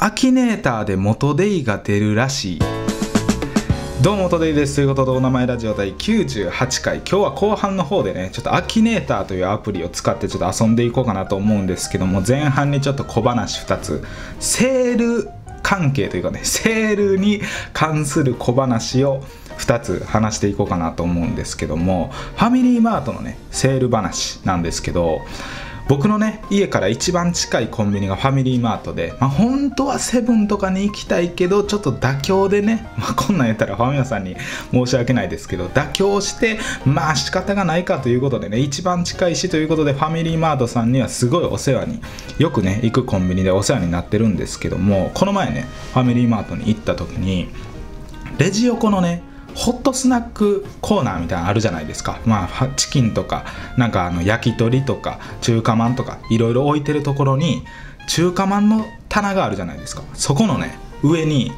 アキネーターで元デイが出るらしい。どうも元デイです。ということでお名前ラジオ第98回。今日は後半の方でねちょっとアキネーターというアプリを使ってちょっと遊んでいこうかなと思うんですけども前半にちょっと小話2つ。セール関係というかねセールに関する小話を2つ話していこうかなと思うんですけどもファミリーマートのねセール話なんですけど僕のね家から一番近いコンビニがファミリーマートで、まあ、本当はセブンとかに行きたいけどちょっと妥協でね、まあ、こんなんやったらファミマさんに申し訳ないですけど妥協してまあ仕方がないかということでね一番近いしということでファミリーマートさんにはすごいお世話によくね行くコンビニでお世話になってるんですけどもこの前ねファミリーマートに行った時にレジ横のねホットスナックコーナーみたいなのあるじゃないですか、まあ、チキンとかなんかあの焼き鳥とか中華まんとかいろいろ置いてるところに中華まんの棚があるじゃないですか。そこのね上に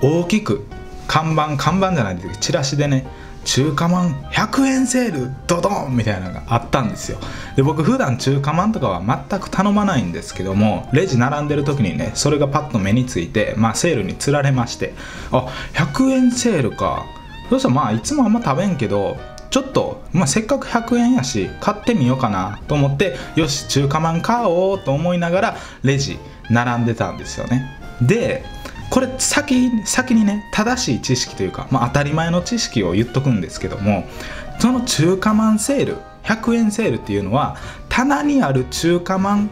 大きく看板看板じゃないですけどチラシでね中華まん100円セールドドンみたいなのがあったんですよ。で僕普段中華まんとかは全く頼まないんですけどもレジ並んでる時にねそれがパッと目についてまあセールにつられましてあ100円セールか。そしたらまあいつもあんま食べんけどちょっと、まあ、せっかく100円やし買ってみようかなと思ってよし中華まん買おうと思いながらレジ並んでたんですよね。でこれ先先にね正しい知識というか、まあ、当たり前の知識を言っとくんですけどもその中華まんセール100円セールっていうのは棚にある中華まん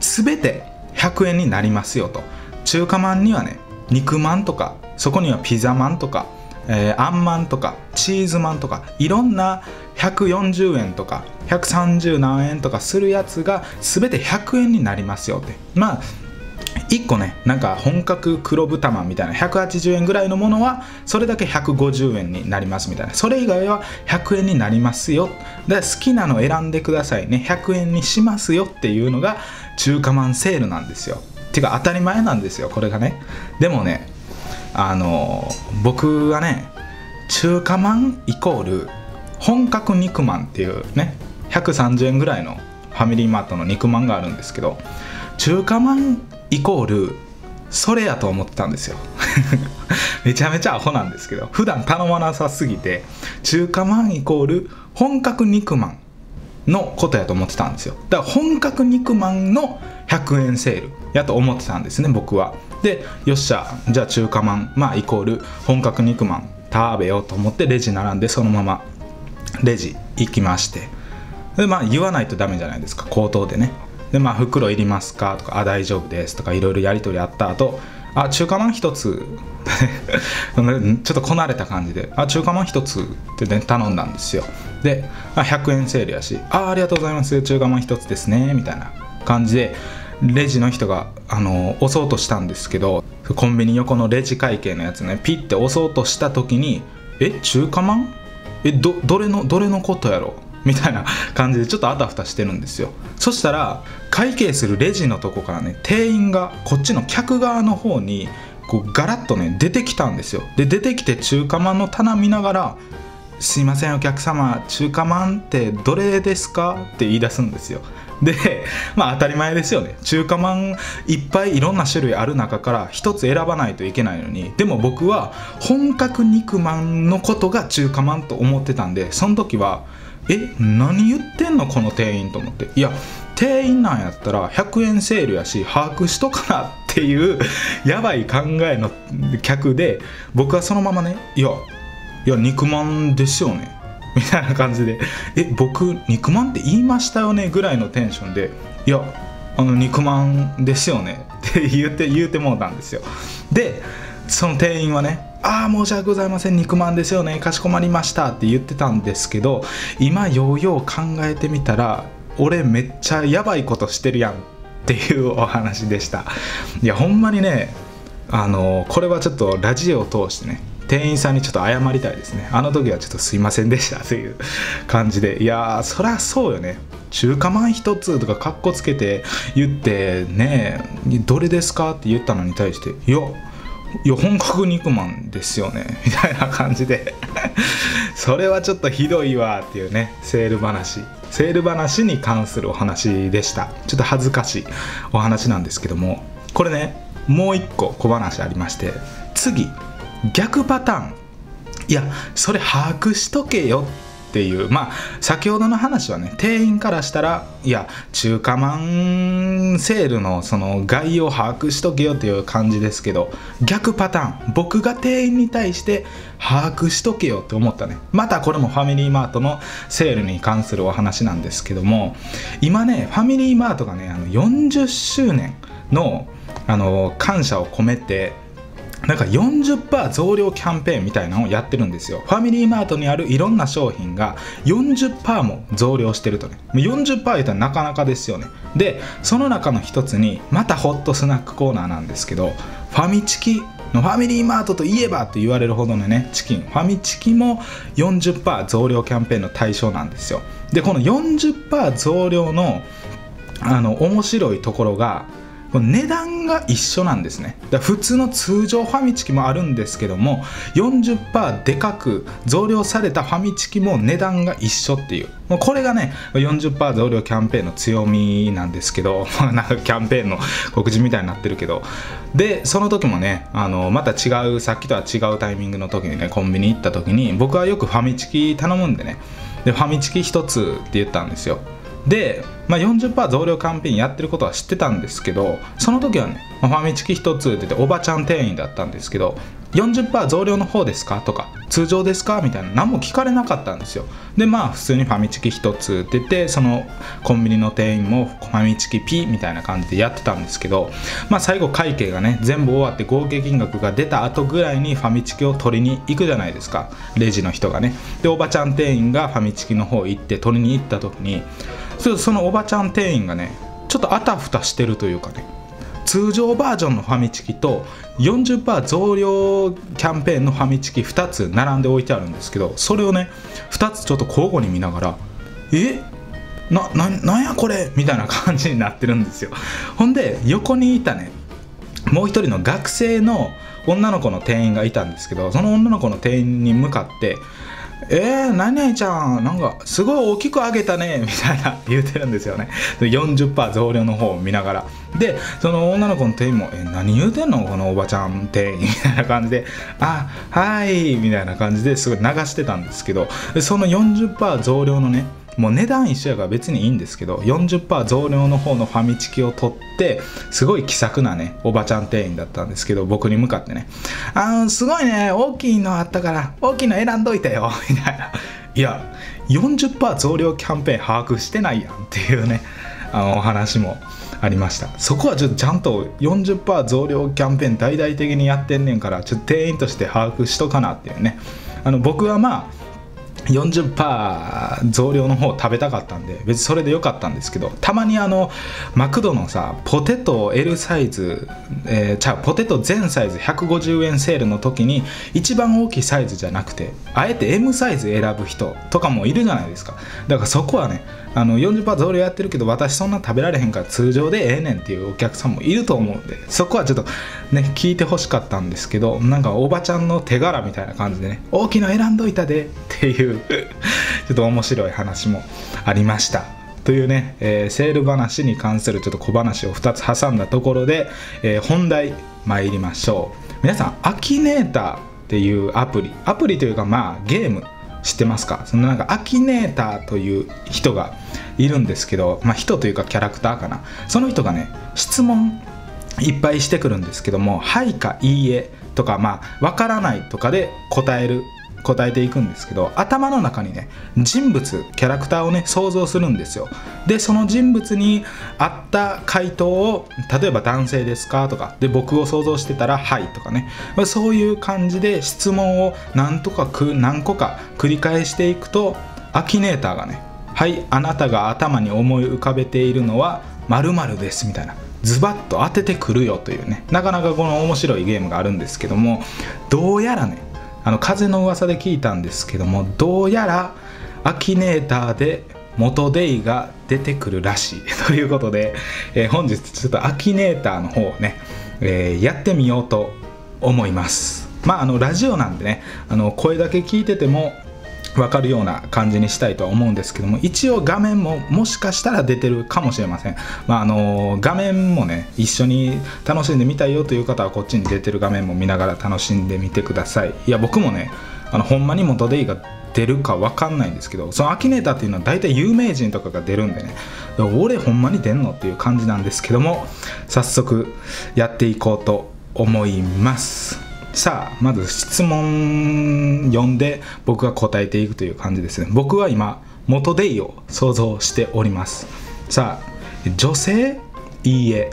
全て100円になりますよと。中華まんにはね肉まんとかそこにはピザまんとかえー、あんまんとかチーズまんとかいろんな140円とか130何円とかするやつが全て100円になりますよって。まあ1個ねなんか本格黒豚まんみたいな180円ぐらいのものはそれだけ150円になりますみたいな。それ以外は100円になりますよ。で好きなの選んでくださいね。100円にしますよっていうのが中華まんセールなんですよ。ていうか当たり前なんですよこれがね。でもねあの僕はね中華まんイコール本格肉まんっていうね130円ぐらいのファミリーマートの肉まんがあるんですけど中華まんイコールそれやと思ってたんですよ。めちゃめちゃアホなんですけど普段頼まなさすぎて中華まんイコール本格肉まんのことやと思ってたんですよ。だから本格肉まんの100円セールやと思ってたんですね僕は。でよっしゃじゃあ中華まんまあイコール本格肉まん食べようと思ってレジ並んでそのままレジ行きまして。でまあ言わないとダメじゃないですか口頭でね。でまあ袋いりますかとかあ大丈夫ですとかいろいろやり取りあった後あ中華まん一つ ちょっとこなれた感じであ中華まん一つってね頼んだんですよ。であ100円セールやしあありがとうございます中華まん一つですねみたいな感じでレジの人があの押そうとしたんですけどコンビニ横のレジ会計のやつねピッて押そうとした時に「え中華まん？えどどれのどれのことやろ?」みたいな 感じでちょっとあたふたしてるんですよそしたら会計するレジのとこからね店員がこっちの客側の方にこうガラッとね出てきたんですよで出てきて中華まんの棚見ながら「すいませんお客様中華まんってどれですか?」って言い出すんですよでまあ当たり前ですよね。中華まんいっぱいいろんな種類ある中から1つ選ばないといけないのにでも僕は本格肉まんのことが中華まんと思ってたんでその時はえ何言ってんの？この店員と思って。いや店員なんやったら100円セールやし把握しとかなっていうやばい考えの客で僕はそのままねいやいや肉まんですよね。みたいな感じで「え僕肉まんって言いましたよね?」ぐらいのテンションで「いやあの肉まんですよね」って言って言うてもうたんですよ。でその店員はね「ああ申し訳ございません。肉まんですよね。かしこまりました」って言ってたんですけど今ようよう考えてみたら俺めっちゃやばいことしてるやん。っていうお話でした。いやほんまにねあのこれはちょっとラジオを通してね店員さんにちょっと謝りたいですね。あの時はちょっとすいませんでしたという感じで。いやーそりゃそうよね。中華まん一つとかかっこつけて言ってねどれですかって言ったのに対していやいや本格肉まんですよね。みたいな感じで。それはちょっとひどいわっていうねセール話。セール話に関するお話でした。ちょっと恥ずかしいお話なんですけども。これねもう一個小話ありまして。次。逆パターン。いやそれ把握しとけよっていう。まあ先ほどの話はね店員からしたらいや中華まんセールのその概要把握しとけよっていう感じですけど逆パターン。僕が店員に対して把握しとけよって思ったね。またこれもファミリーマートのセールに関するお話なんですけども今ねファミリーマートがねあの40周年のあの感謝を込めてなんか40%増量キャンペーンみたいなのをやってるんですよ。ファミリーマートにあるいろんな商品が40%も増量してるとね。40%言ったらなかなかですよね。でその中の一つにまたホットスナックコーナーなんですけどファミチキのファミリーマートといえばと言われるほどのねチキン。ファミチキも40%増量キャンペーンの対象なんですよ。でこの40%増量のあの面白いところが値段が一緒なんですね。だ普通の通常ファミチキもあるんですけども40%でかく増量されたファミチキも値段が一緒っていう。もうこれがね40%増量キャンペーンの強みなんですけど なんかキャンペーンの告示みたいになってるけど。でその時もねあのまた違うさっきとは違うタイミングの時にねコンビニ行った時に僕はよくファミチキ頼むんでね。でファミチキ1つって言ったんですよ。で、まあ、40%増量キャンペーンやってることは知ってたんですけどその時はね、まあ、ファミチキ1つって言っておばちゃん店員だったんですけど40%増量の方ですか？とか通常ですか？みたいな何も聞かれなかったんですよ。でまあ普通にファミチキ1つって言ってそのコンビニの店員もファミチキ P みたいな感じでやってたんですけどまあ最後会計がね全部終わって合計金額が出た後ぐらいにファミチキを取りに行くじゃないですか。レジの人がね。でおばちゃん店員がファミチキの方行って取りに行った時にそのおばちゃん店員がねちょっとあたふたしてるというかね通常バージョンのファミチキと40%増量キャンペーンのファミチキ2つ並んで置いてあるんですけどそれをね2つちょっと交互に見ながらえ？なななんやこれ？みたいな感じになってるんですよ。ほんで横にいたねもう一人の学生の女の子の店員がいたんですけどその女の子の店員に向かってえー、何々ちゃん、なんか、すごい大きく上げたね、みたいな言うてるんですよね。40%増量の方を見ながら。で、その女の子の店員も、え、何言うてんのこのおばちゃん店員、みたいな感じで、あ、はい、みたいな感じですごい流してたんですけど、その40%増量のね、もう値段一緒やから別にいいんですけど40%増量の方のファミチキを取ってすごい気さくなねおばちゃん店員だったんですけど僕に向かってね「あのすごいね大きいのあったから大きいの選んどいたよ」みたいな。いや40%増量キャンペーン把握してないやんっていうねあのお話もありました。そこはちょっとちゃんと40%増量キャンペーン大々的にやってんねんからちょっと店員として把握しとかなっていうね。あの僕はまあ40%増量の方食べたかったんで別にそれで良かったんですけどたまにあのマクドのさポテト L サイズ、えー、ちゃポテト全サイズ150円セールの時に一番大きいサイズじゃなくてあえて M サイズ選ぶ人とかもいるじゃないですか。だからそこはねあの40%増量やってるけど私そんな食べられへんから通常でええねんっていうお客さんもいると思うんでそこはちょっとね聞いてほしかったんですけどなんかおばちゃんの手柄みたいな感じでね大きいの選んどいたでってう ちょっと面白い話もありました。というね、えー、セール話に関するちょっと小話を2つ挟んだところで、えー、本題参りましょう。皆さんアキネーターっていうアプリ。アプリというかまあゲーム。知ってますか？そのなんかアキネーターという人がいるんですけど、まあ、人というかキャラクターかな。その人がね質問いっぱいしてくるんですけども「はい」か「いいえ」とかまあ「わからない」とかで答える答えていくんですけど頭の中にね人物キャラクターをね想像するんですよ。でその人物に合った回答を例えば男性ですかとかで僕を想像してたらはいとかね。そういう感じで質問を何とかく何個か繰り返していくとアキネーターがねはいあなたが頭に思い浮かべているのは〇〇ですみたいな。ズバッと当ててくるよというね。なかなかこの面白いゲームがあるんですけどもどうやらねあの風の噂で聞いたんですけどもどうやらアキネーターで元デイが出てくるらしい。ということで、えー、本日ちょっとアキネーターの方をね、えー、やってみようと思います。まああのラジオなんでねあの声だけ聞いてても分かるような感じにしたいとは思うんですけども一応画面ももしかしたら出てるかもしれません、まあ、あの画面もね一緒に楽しんでみたいよという方はこっちに出てる画面も見ながら楽しんでみてください。いや僕もねあのほんまに元デイが出るか分かんないんですけどそのアキネーターっていうのは大体有名人とかが出るんでね。俺ほんまに出んのっていう感じなんですけども早速やっていこうと思います。さあまず質問読んで僕が答えていくという感じですね。僕は今元デイを想像しております。さあ女性？いいえ。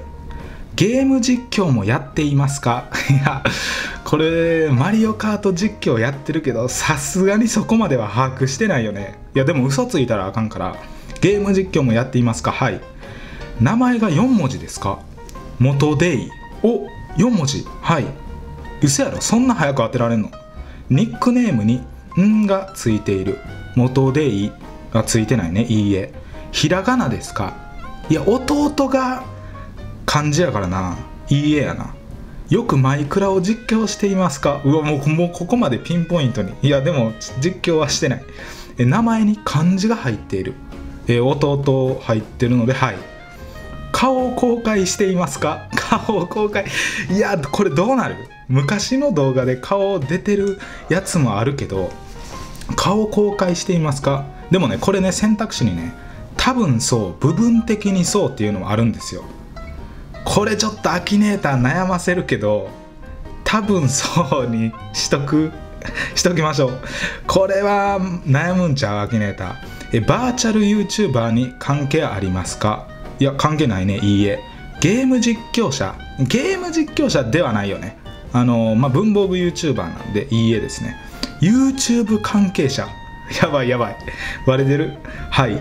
ゲーム実況もやっていますか？いやこれマリオカート実況やってるけどさすがにそこまでは把握してないよね。いやでも嘘ついたらあかんからゲーム実況もやっていますか？はい。名前が4文字ですか？元デイお4文字。はい。嘘やろそんな早く当てられんの？ニックネームに「ん」がついている。元でいがついてないねいいえ。ひらがなですか？いや弟が漢字やからな。いいえやな。よくマイクラを実況していますか？うわもうもうここまでピンポイントに。いやでも実況はしてない。え名前に漢字が入っている。え弟入ってるのではい。顔を公開していますか？顔を公開。いやこれどうなる？昔の動画で顔出てるやつもあるけど顔公開していますか？でもねこれね選択肢にね多分そう部分的にそうっていうのもあるんですよ。これちょっとアキネーター悩ませるけど多分そうにしとく？しときましょう。これは悩むんちゃう？アキネーター。えバーチャル YouTuber に関係ありますか？いや関係ないねいいえ。ゲーム実況者。ゲーム実況者ではないよね。あのまあ、文房具 YouTuber なんでいいえですね。YouTube 関係者。やばいやばい。割れてる？はい。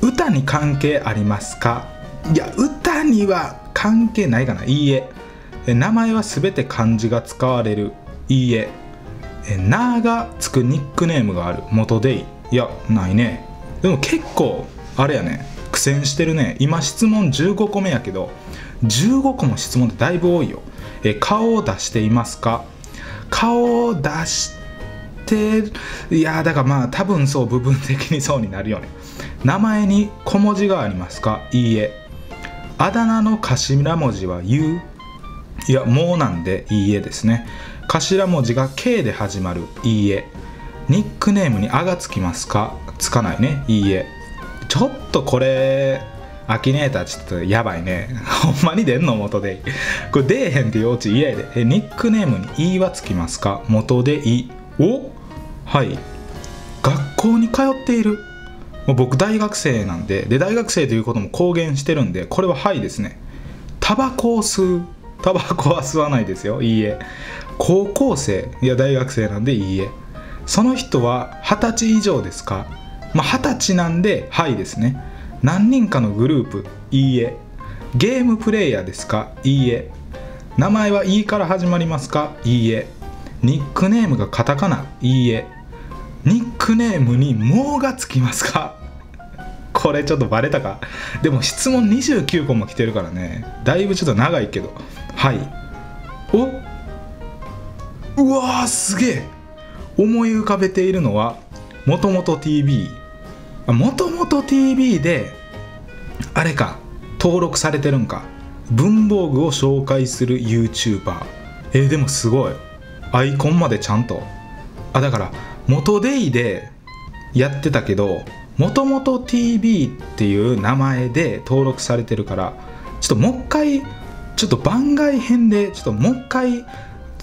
歌に関係ありますか？いや歌には関係ないかな。いいえ。名前は全て漢字が使われる。いいえ。えながつくニックネームがある。元でいいやないね。でも結構あれやね。苦戦してるね。今質問15個目やけど15個も質問ってだいぶ多いよ。え顔を出していますか？顔を出していやだからまあ多分そう部分的にそうになるよね。名前に小文字がありますか？いいえ。あだ名の頭文字は U いやもうなんで？いいえですね。頭文字が K で始まる。いいえ。ニックネームに「あ」がつきますか？つかないね。いいえ。ちょっとこれアキネーターちょっとやばいね。ほんまに出んの？元でいい。これ出えへんって幼稚嫌やで。え、ニックネームに「い」はつきますか？元でいい。お？はい。学校に通っている。もう僕大学生なんで、で、大学生ということも公言してるんで、これははいですね。タバコを吸う。タバコは吸わないですよ。いいえ。高校生。いや、大学生なんでいいえ。その人は二十歳以上ですか？まあ、二十歳なんで、はいですね。何人かのグループいいえゲームプレイヤーですかいいえ。名前は「い」いから始まりますかいいえ。ニックネームがカタカナいいえ。ニックネームに「も」がつきますか。これちょっとバレたか。でも質問29個も来てるからね。だいぶちょっと長いけど。はい。おうわーすげえ。思い浮かべているのはもともと TV もともと TV であれか登録されてるんか。文房具を紹介する YouTuber えー、でもすごい。アイコンまでちゃんと。あだから元デイでやってたけどもともと TV っていう名前で登録されてるからちょっともう一回ちょっと番外編でちょっともう一回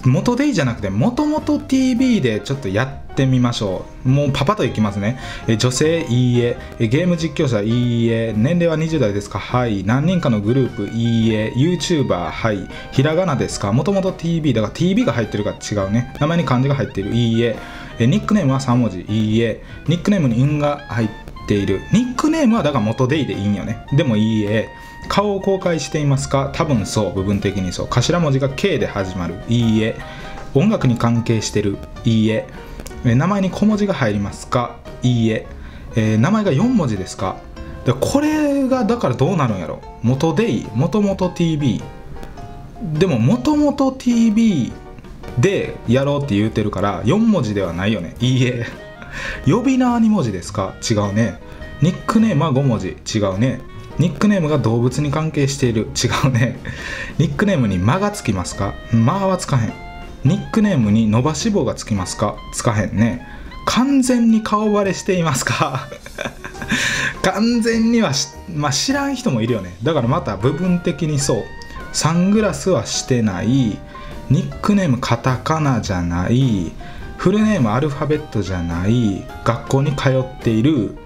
元デイじゃなくてもともと TV でちょっとやってってみましょう。もうパパといきますね。え女性いいえ。ゲーム実況者いいえ。年齢は20代ですか？はい。何人かのグループいいえ。YouTuber はい。ひらがなですか？もともと TV だから TV が入ってるから違うね。名前に漢字が入ってる。いいえ。ニックネームは3文字。いいえ。ニックネームに「ん」が入っている。ニックネームはだから元デイでいいんよね。でもいいえ。顔を公開していますか？多分そう。部分的にそう。頭文字が K で始まる。いいえ。音楽に関係してる。いいえ。名前に小文字が入りますか？いいえ。えー、名前が4文字ですか？でこれがだからどうなるんやろ？元デイもともと TV でももともと TV でやろうって言うてるから4文字ではないよね。いいえ。呼び名は2文字ですか？違うね。ニックネームは5文字。違うね。ニックネームが動物に関係している。違うね。ニックネームに「間」がつきますか「間」はつかへん。ニックネームに伸ばし棒がつきますか？つかへんね。完全に顔バレしていますか？完全にはまあ、知らん人もいるよね。だからまた部分的にそう。サングラスはしてない。ニックネームカタカナじゃない。フルネームアルファベットじゃない。学校に通っている。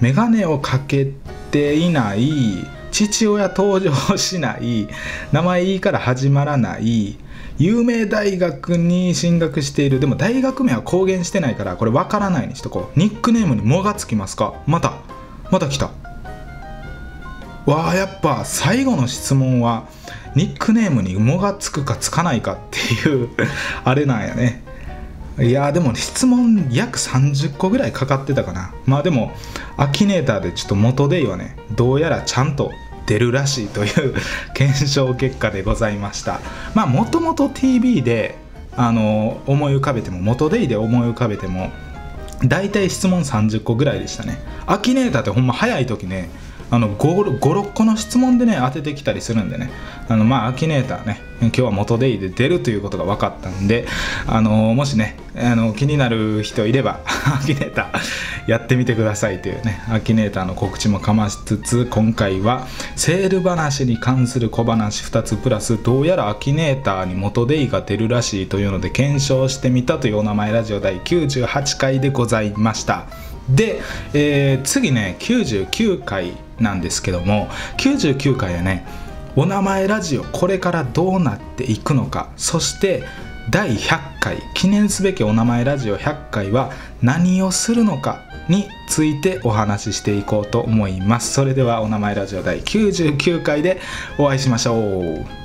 メガネをかけていない。父親登場しない。名前いいから始まらない。有名大学に進学している。でも大学名は公言してないからこれ分からないにしとこう。ニックネームに「も」がつきますか？またまた来た。わあやっぱ最後の質問はニックネームに「も」がつくかつかないかっていうあれなんやね。いやでも質問約30個ぐらいかかってたかな。まあでもアキネーターでちょっと元ではね。どうやらちゃんと出るらしいという検証結果でございました。まあもともと TV であの思い浮かべても元デイで思い浮かべても大体質問30個ぐらいでしたね。アキネーターってほんま早い時ね56個の質問でね当ててきたりするんでね。あのまあアキネーターね今日は元デイで出るということが分かったんであのもしねあの気になる人いれば アキネーターやってみてくださいというねアキネーターの告知もかましつつ今回はセール話に関する小話2つプラスどうやらアキネーターに元デイが出るらしいというので検証してみたというお名前ラジオ第98回でございました。で、えー、次ね99回なんですけども99回はねお名前ラジオこれからどうなっていくのか。そして第100回記念すべきお名前ラジオ100回は何をするのかについてお話ししていこうと思います。それではお名前ラジオ第99回でお会いしましょう。